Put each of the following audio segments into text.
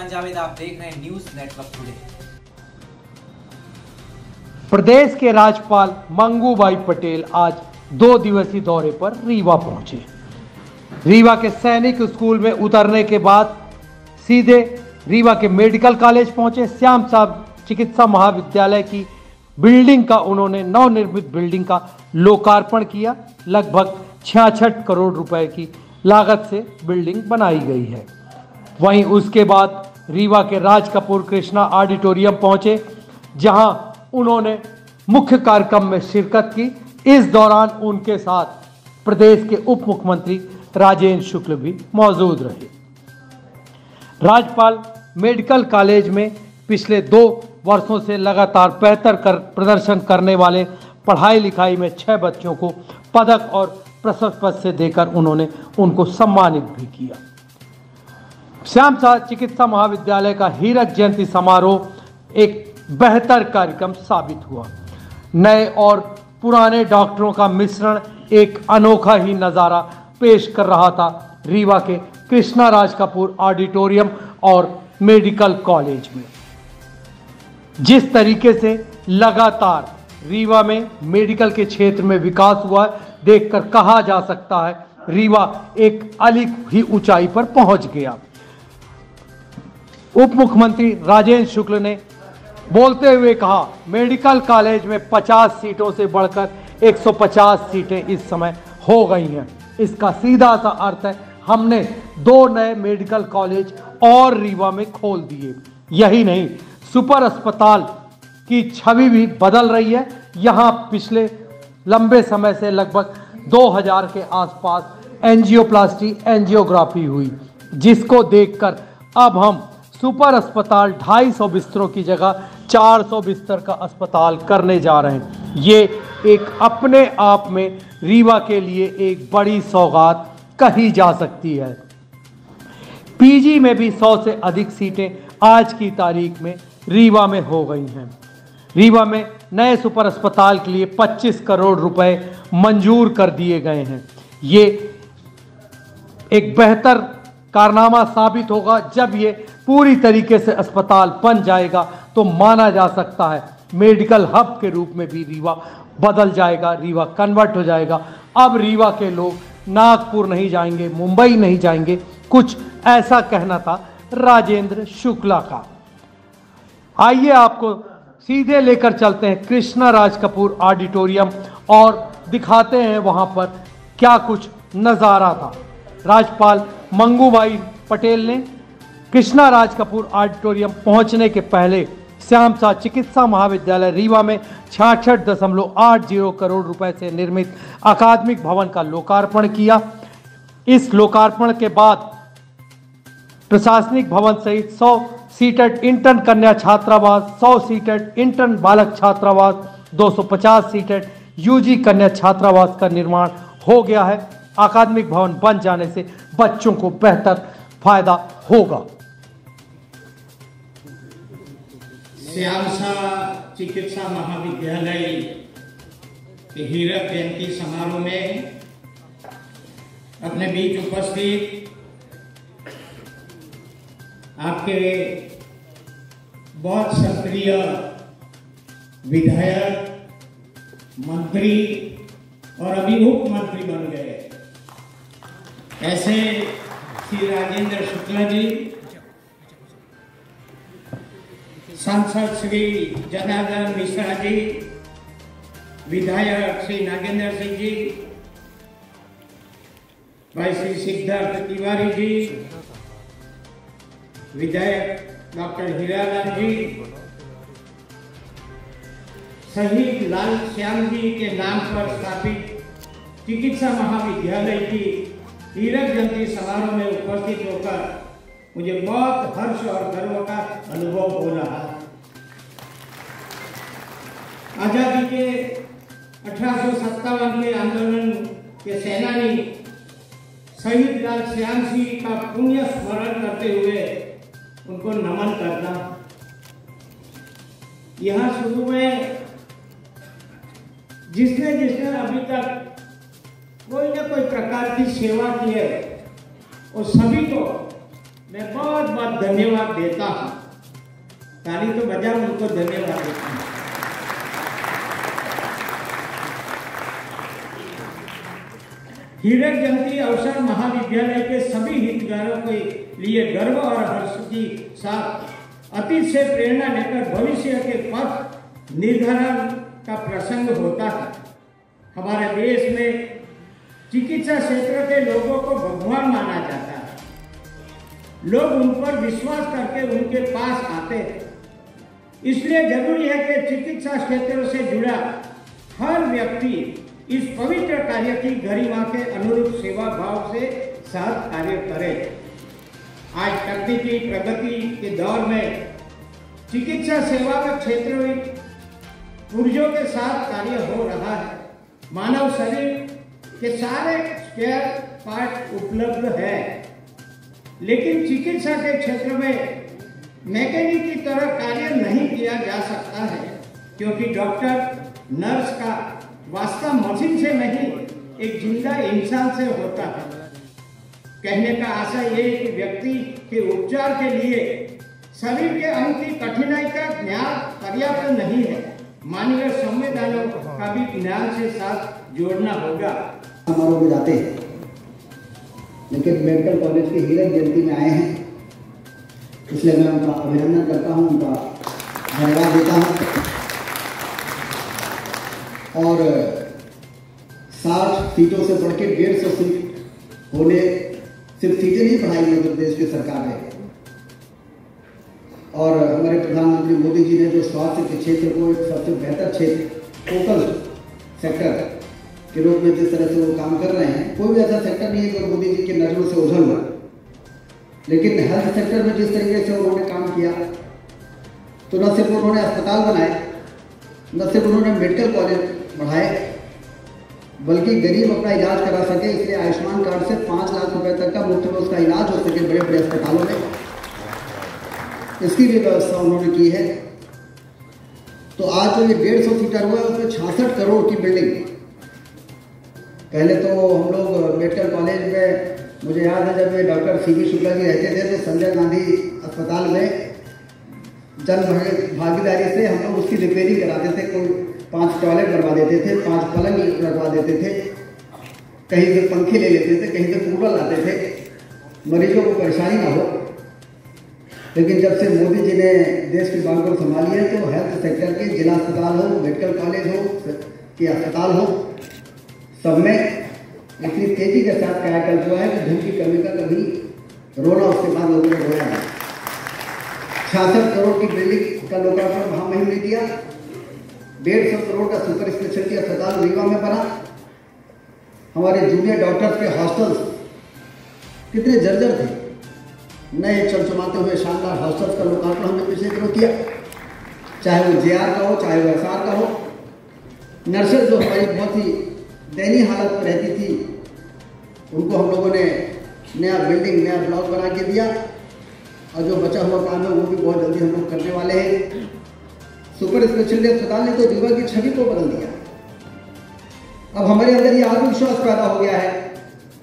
नमस्कार जावेद, आप देख रहे हैं न्यूज़ नेटवर्क टुडे। प्रदेश के राज्यपाल मंगूभाई पटेल आज दो दिवसीय दौरे पर रीवा पहुँचे। रीवा के सैनिक स्कूल में उतरने के बाद सीधे रीवा के मेडिकल कॉलेज पहुँचे। श्याम साहब चिकित्सा महाविद्यालय की बिल्डिंग का उन्होंने नवनिर्मित बिल्डिंग का लोकार्पण किया। लगभग छियासठ करोड़ रुपए की लागत से बिल्डिंग बनाई गई है। वहीं उसके बाद रीवा के राज कपूर कृष्णा ऑडिटोरियम पहुँचे, जहाँ उन्होंने मुख्य कार्यक्रम में शिरकत की। इस दौरान उनके साथ प्रदेश के उप मुख्यमंत्री राजेंद्र शुक्ल भी मौजूद रहे। राज्यपाल मेडिकल कॉलेज में पिछले दो वर्षों से लगातार बेहतर कर, प्रदर्शन करने वाले पढ़ाई लिखाई में छह बच्चों को पदक और प्रशस्त पद से देकर उन्होंने उनको सम्मानित भी किया। श्याम शाह चिकित्सा महाविद्यालय का हीरक जयंती समारोह एक बेहतर कार्यक्रम साबित हुआ। नए और पुराने डॉक्टरों का मिश्रण एक अनोखा ही नज़ारा पेश कर रहा था। रीवा के कृष्णा राज कपूर ऑडिटोरियम और मेडिकल कॉलेज में। जिस तरीके से लगातार रीवा में मेडिकल के क्षेत्र में विकास हुआ है देखकर कहा जा सकता है, रीवा एक अलग ही ऊंचाई पर पहुँच गया। उप मुख्यमंत्री राजेंद्र शुक्ल ने बोलते हुए कहा, मेडिकल कॉलेज में 50 सीटों से बढ़कर 150 सीटें इस समय हो गई हैं। इसका सीधा सा अर्थ है, हमने दो नए मेडिकल कॉलेज और रीवा में खोल दिए। यही नहीं, सुपर अस्पताल की छवि भी बदल रही है। यहाँ पिछले लंबे समय से लगभग 2000 के आसपास एंजियोप्लास्टी एनजियोग्राफी हुई, जिसको देखकर अब हम सुपर अस्पताल 250 बिस्तरों की जगह 400 बिस्तर का अस्पताल करने जा रहे हैं। ये एक अपने आप में रीवा के लिए एक बड़ी सौगात कही जा सकती है। पीजी में भी 100 से अधिक सीटें आज की तारीख में रीवा में हो गई हैं। रीवा में नए सुपर अस्पताल के लिए 25 करोड़ रुपए मंजूर कर दिए गए हैं। ये एक बेहतर कारनामा साबित होगा। जब ये पूरी तरीके से अस्पताल बन जाएगा तो माना जा सकता है मेडिकल हब के रूप में भी रीवा बदल जाएगा, रीवा कन्वर्ट हो जाएगा। अब रीवा के लोग नागपुर नहीं जाएँगे, मुंबई नहीं जाएँगे। कुछ ऐसा कहना था राजेंद्र शुक्ला का। आइए आपको सीधे लेकर चलते हैं कृष्णा राज कपूर ऑडिटोरियम और दिखाते हैं वहाँ पर क्या कुछ नज़ारा था। राज्यपाल मंगूभाई पटेल ने कृष्णा राज कपूर ऑडिटोरियम पहुँचने के पहले श्याम शाह चिकित्सा महाविद्यालय रीवा में छियासठ दशमलव आठ ज़ीरो करोड़ रुपए से निर्मित अकादमिक भवन का लोकार्पण किया। इस लोकार्पण के बाद प्रशासनिक भवन सहित 100 सीटेड इंटर्न कन्या छात्रावास 100 सीटेड इंटर्न बालक छात्रावास 250 सीटेड यूजी कन्या छात्रावास का निर्माण हो गया है। अकादमिक भवन बन जाने से बच्चों को बेहतर फ़ायदा होगा। श्यामसा चिकित्सा महाविद्यालय के हीरक जयंती समारोह में अपने बीच उपस्थित आपके बहुत सक्रिय विधायक, मंत्री और अभी उप मंत्री बन गए। ऐसे श्री राजेंद्र शुक्ला जी, सांसद श्री जनार्दन मिश्रा जी, विधायक श्री नागेंद्र सिंह जी, भाई श्री सिद्धार्थ तिवारी जी, विधायक डॉक्टर हीरालाल जी शहीद लाल श्याम जी के नाम पर स्थापित चिकित्सा महाविद्यालय की हीरक जयंती समारोह में उपस्थित होकर मुझे बहुत हर्ष और गर्व का अनुभव हो रहा है। आज़ादी के अठारह के आंदोलन के सेनानी शहीद लाल श्याम सिंह का पुण्य स्मरण करते हुए उनको नमन करना। यहाँ शुरू में जिसने जिसने अभी तक कोई ना कोई प्रकार की सेवा की है। और सभी को मैं बहुत बहुत धन्यवाद देता हूँ। ताली तो बजा उनको धन्यवाद देता हूँ। हीरक जयंती अवसर महाविद्यालय के सभी हितग्राहियों के लिए गर्व और हर्ष की साथ अतीत से प्रेरणा लेकर भविष्य के पथ निर्धारण का प्रसंग होता है। हमारे देश में चिकित्सा क्षेत्र के लोगों को भगवान माना जाता है। लोग उन पर विश्वास करके उनके पास आते हैं। इसलिए ज़रूरी है कि चिकित्सा क्षेत्र से जुड़ा हर व्यक्ति इस पवित्र कार्य की गरिमा के अनुरूप सेवा भाव से साथ कार्य करे। आज तकनीकी प्रगति के दौर में चिकित्सा सेवा का क्षेत्र में के साथ कार्य हो रहा है। मानव शरीर के सारे स्पेयर पार्ट उपलब्ध है। लेकिन चिकित्सा के क्षेत्र में मैकेनिक की तरह कार्य नहीं किया जा सकता है, क्योंकि डॉक्टर नर्स का वास्तव मशीन से नहीं, एक ज़िंदा इंसान से होता है। कहने का आशा ये है कि व्यक्ति के उपचार के लिए शरीर के अंग की कठिनाई का ज्ञान पर्याप्त नहीं है। मानवीय संविधानों का भी ज्ञान से साथ जोड़ना होगा। समारोह में जाते हैं। लेकिन मेडिकल कॉलेज के हीरक जयंती में आए हैं। इसलिए मैं उनका अभिनंदन करता हूँ, उनका धन्यवाद देता हूँ। और साठ सीटों से बढ़ के डेढ़ सौ सीट होने, सिर्फ़ सीटें नहीं बढ़ाई मध्य प्रदेश की सरकार ने। और हमारे प्रधानमंत्री मोदी जी ने जो स्वास्थ्य के क्षेत्र को एक सबसे बेहतर क्षेत्र फोकल सेक्टर के रूप में जिस तरह से वो काम कर रहे हैं, कोई भी ऐसा सेक्टर नहीं है जो मोदी जी की नज़रों से ओझल हुआ। लेकिन हेल्थ सेक्टर में जिस तरीके से उन्होंने काम किया तो न सिर्फ़ उन्होंने अस्पताल बनाए, न सिर्फ़ उन्होंने मेडिकल कॉलेज बढ़ाए, बल्कि गरीब अपना इलाज करा सके, इसलिए आयुष्मान कार्ड से पाँच लाख रुपए तक का मुफ़्त में उसका इलाज हो सके बड़े बड़े अस्पतालों में। इसकी भी व्यवस्था उन्होंने की है। तो आज जो ये डेढ़ सौ सीटर हुआ है उसमें छियासठ करोड़ की बिल्डिंग पहले तो हम लोग मेडिकल कॉलेज में, मुझे याद है जब doctor C V Shukla ji रहते थे तो संजय गांधी अस्पताल में जन भागीदारी से हम लोग उसकी रिपेयरिंग कराते थे, कोई पाँच टॉयलेट बनवा देते थे, पाँच पलंग लगवा देते थे, कहीं से पंखे ले लेते थे, कहीं से कूलर लाते थे। मरीजों को परेशानी ना हो। लेकिन जब से मोदी जी ने देश की बात को संभाली है तो हेल्थ सेक्टर के जिला अस्पताल हो मेडिकल कॉलेज हो, के अस्पताल हो सब में इतनी तेज़ी के साथ कायाकल्प हुआ है कि धन की कमी का कभी रोना उसके बाद लोगों ने रोया है छियासठ करोड़ की बिल्डिंग का लोकार्पण महामहिम ने किया। डेढ़ सौ करोड़ का सुपर स्पेशलिटी अस्पताल रीवा में बना हमारे जूनियर डॉक्टर्स के हॉस्टल्स कितने जर्जर थे। नए चमचमाते हुए शानदार हॉस्टल्स का लोकार्पण हमने पिछले दिनों किया। चाहे वो जे का हो, चाहे वो एस का हो। नर्सेज जो हमारी बहुत ही दयनीय हालत में रहती थी। उनको हम लोगों ने नया बिल्डिंग नया ब्लॉक बना के दिया। और जो बचा हुआ काम है, वो भी बहुत जल्दी हम लोग करने वाले हैं। सुपर स्पेशलिटी अस्पताल ने तो रीवा की छवि को बदल दिया। अब हमारे अंदर ये आत्मविश्वास पैदा हो गया है।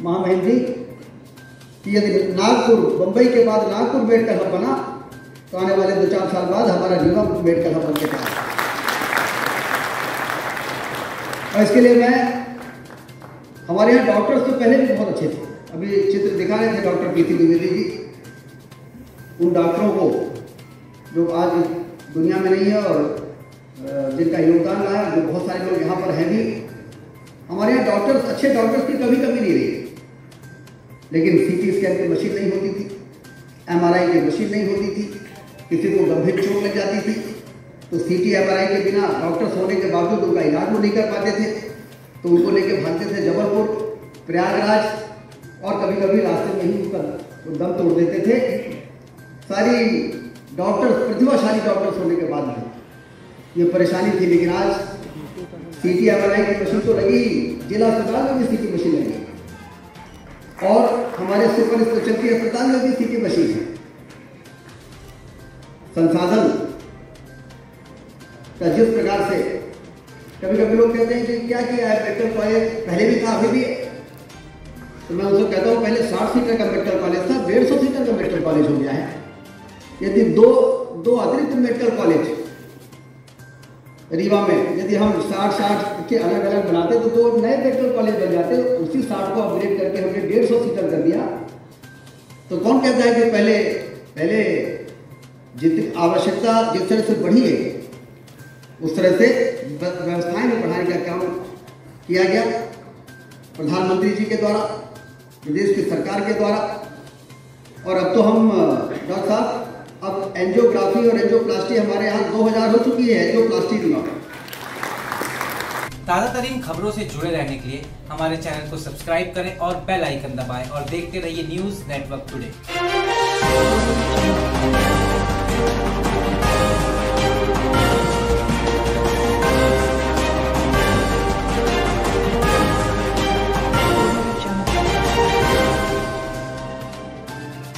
महामहिम जी, कि यदि नागपुर, बंबई के बाद नागपुर मेडिकल हब बना तो आने वाले दो चार साल बाद हमारा रीवा मेडिकल हब बन के और इसके लिए मैं हमारे यहाँ डॉक्टर्स तो पहले भी बहुत अच्छे थे। अभी चित्र दिखा रहे थे डॉक्टर प्रीति द्विवेदी जी। उन डॉक्टरों को जो आज दुनिया में नहीं है और जिनका योगदान रहा है, जो बहुत सारे लोग यहाँ पर हैं भी, हमारे यहाँ डॉक्टर्स अच्छे डॉक्टर्स की कभी कभी नहीं रही। लेकिन सी टी स्कैन की मशीन नहीं होती थी एम आर आई की मशीन नहीं होती थी, किसी को गंभीर चोट लग जाती थी तो C T M R I के बिना डॉक्टर्स होने के बावजूद उनका इलाज वो नहीं कर पाते थे। तो उनको लेके भागते थे जबलपुर, प्रयागराज, और कभी कभी रास्ते में ही उनका तो दम तोड़ देते थे। सारी डॉक्टर्स प्रतिभाशाली डॉक्टर्स होने के बाद भी ये परेशानी थी, लेकिन आज सी टी एम की मशीन तो लगी, जिला अस्पताल में भी सीटी मशीन लगी। और हमारे सुपर स्पेशलिटी अस्पताल में भी सीटी मशीन है। संसाधन का जिस प्रकार से कभी कभी लोग कहते हैं कि क्या किया है मेडिकल कॉलेज पहले भी था, अभी भी तो मैं उनसे कहता हूँ, पहले साठ सीटर का मेडिकल कॉलेज था, डेढ़ सौ सीटर का मेडिकल कॉलेज हो गया है। यदि दो दो अतिरिक्त मेडिकल कॉलेज रीवा में, यदि हम साठ साठ के अलग अलग बनाते तो दो नए मेडिकल कॉलेज बन जाते, उसी साठ को अपग्रेड करके हमने डेढ़ सौ सीटर कर दिया। तो कौन कहता है कि पहले पहले जितनी आवश्यकता जिस तरह से बढ़ी है उस तरह से व्यवस्थाएँ में बढ़ाने का काम किया गया, प्रधानमंत्री जी के द्वारा, प्रदेश की सरकार के द्वारा। और अब तो हम डॉक्टर साहब, अब एंजियोग्राफी और एंजियोप्लास्टी हमारे यहाँ 2000 हो चुकी है, एंजियोप्लास्टी में ताज़ा तरीन खबरों से जुड़े रहने के लिए हमारे चैनल को सब्सक्राइब करें और बेल आइकन दबाएँ और देखते रहिए न्यूज़ नेटवर्क टुडे।